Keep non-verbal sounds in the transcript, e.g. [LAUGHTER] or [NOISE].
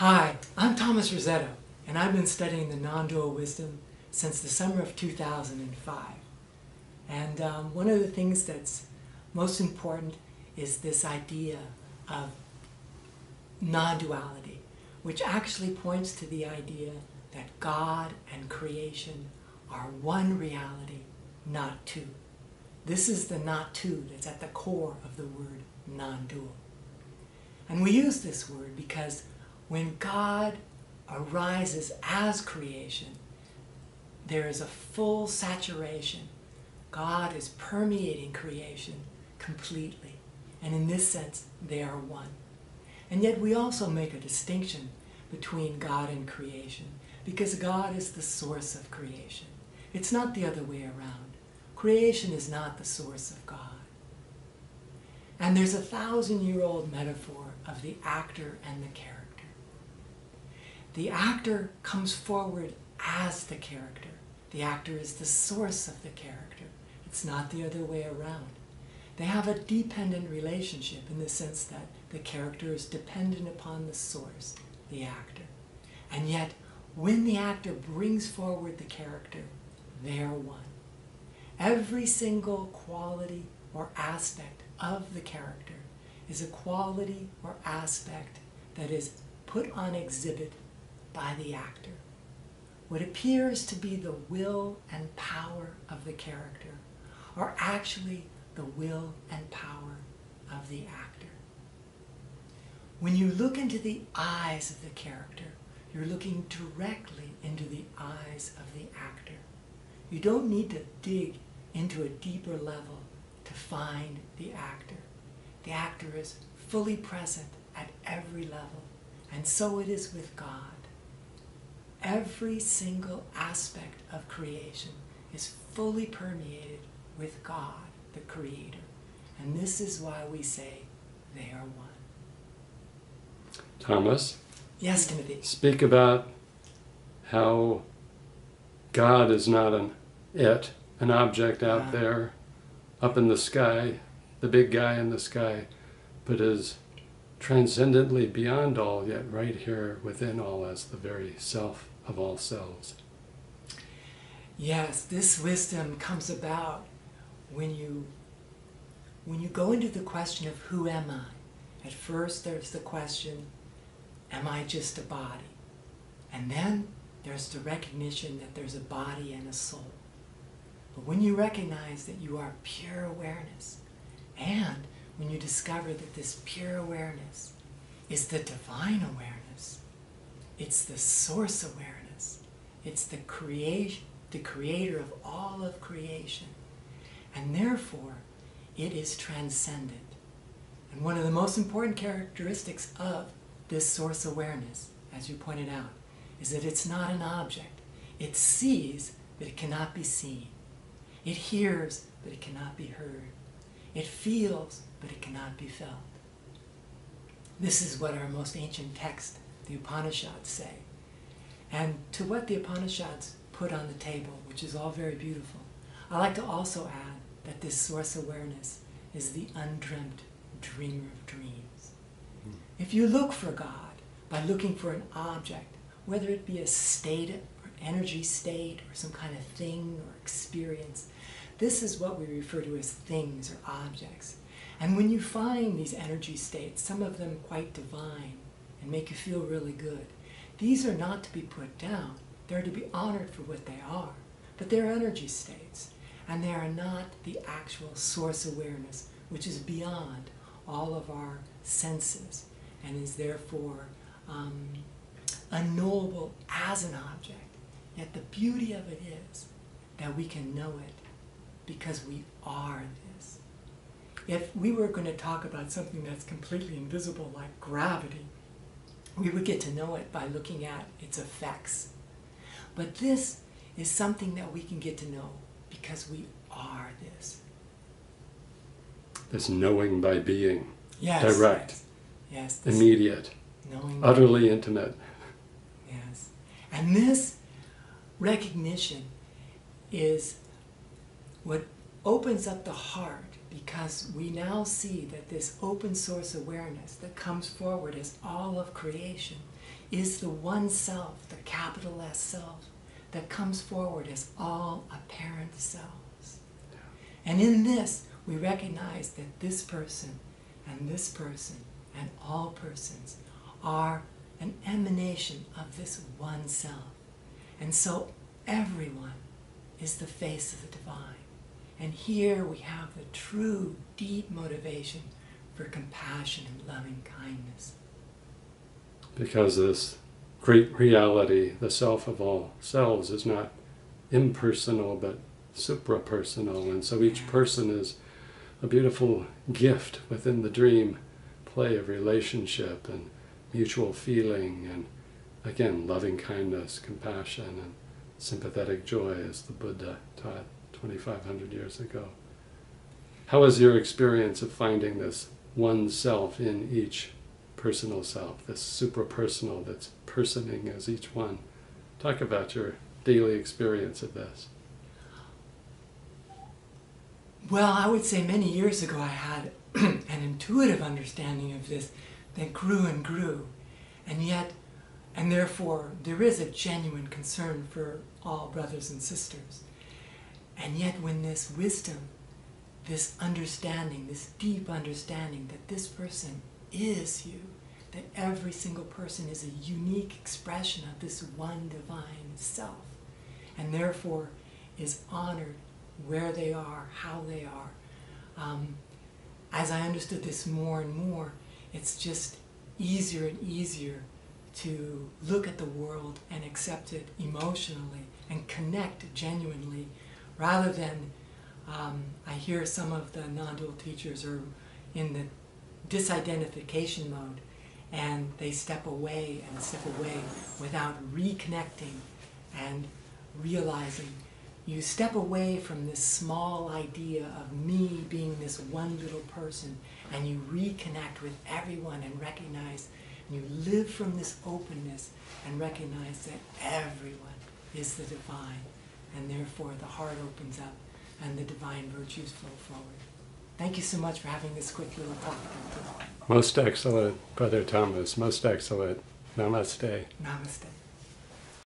Hi, I'm Thomas Razzeto, and I've been studying the non-dual wisdom since the summer of 2005. And um, one of the things that's most important is this idea of non-duality, which actually points to the idea that God and creation are one reality, not two. This is the not two that's at the core of the word non-dual. And we use this word because when God arises as creation, there is a full saturation. God is permeating creation completely. And in this sense, they are one. And yet we also make a distinction between God and creation because God is the source of creation. It's not the other way around. Creation is not the source of God. And there's a thousand year old metaphor of the actor and the character. The actor comes forward as the character. The actor is the source of the character. It's not the other way around. They have a dependent relationship in the sense that the character is dependent upon the source, the actor. And yet, when the actor brings forward the character, they are one. Every single quality or aspect of the character is a quality or aspect that is put on exhibit by the actor. What appears to be the will and power of the character are actually the will and power of the actor. When you look into the eyes of the character, you're looking directly into the eyes of the actor. You don't need to dig into a deeper level to find the actor. The actor is fully present at every level, and so it is with God. Every single aspect of creation is fully permeated with God, the Creator. And this is why we say they are one. Thomas, Yes, Timothy. speak about how God is not an it, an object out Ah. there up in the sky, the big guy in the sky, but is transcendently beyond all, yet right here within all as the very self of all selves. Yes, this wisdom comes about when you when you go into the question of who am I. At first there's the question, am I just a body? And then there's the recognition that there's a body and a soul. But when you recognize that you are pure awareness, and when you discover that this pure awareness is the divine awareness, it's the source awareness, it's the creation, the creator of all of creation, and therefore it is transcendent. And one of the most important characteristics of this source awareness, as you pointed out, is that it's not an object. It sees, but it cannot be seen. It hears, but it cannot be heard. It feels, but it cannot be felt. This is what our most ancient text, the Upanishads, say. And to what the Upanishads put on the table, which is all very beautiful, I like to also add that this source awareness is the undreamt dreamer of dreams. Hmm. If you look for God by looking for an object, whether it be a state or energy state or some kind of thing or experience, this is what we refer to as things or objects. And when you find these energy states, some of them quite divine and make you feel really good, these are not to be put down. They're to be honored for what they are. But they're energy states, and they are not the actual source awareness, which is beyond all of our senses and is therefore um, unknowable as an object. Yet the beauty of it is that we can know it because we are. If we were going to talk about something that's completely invisible, like gravity, we would get to know it by looking at its effects. But this is something that we can get to know because we are this. This knowing by being, Yes. Direct. Yes. yes immediate, knowing. utterly intimate. Yes. And this recognition is what opens up the heart because we now see that this open source awareness that comes forward as all of creation is the one self, the capital S self, that comes forward as all apparent selves. And in this, we recognize that this person and this person and all persons are an emanation of this one self. And so everyone is the face of the divine. And here we have the true, deep motivation for compassion and loving kindness. Because this great reality, the self of all selves, is not impersonal but suprapersonal. And so each person is a beautiful gift within the dream play of relationship and mutual feeling and again loving kindness, compassion and sympathetic joy as the Buddha taught 2500 years ago. How was your experience of finding this one self in each personal self, this suprapersonal that's personing as each one? Talk about your daily experience of this. Well, I would say many years ago I had [CLEARS THROAT] an intuitive understanding of this that grew and grew. And yet, and therefore, there is a genuine concern for all brothers and sisters. And yet, when this wisdom, this understanding, this deep understanding that this person is you, that every single person is a unique expression of this one divine self, and therefore is honored where they are, how they are. Um, as I understood this more and more, it's just easier and easier to look at the world and accept it emotionally and connect genuinely rather than um, I hear some of the non-dual teachers are in the disidentification mode and they step away and step away without reconnecting and realizing. You step away from this small idea of me being this one little person and you reconnect with everyone and recognize and you live from this openness and recognize that everyone is the divine and therefore the heart opens up and the divine virtues flow forward. Thank you so much for having this quick little talk. Most excellent, Brother Thomas. Most excellent. Namaste. Namaste.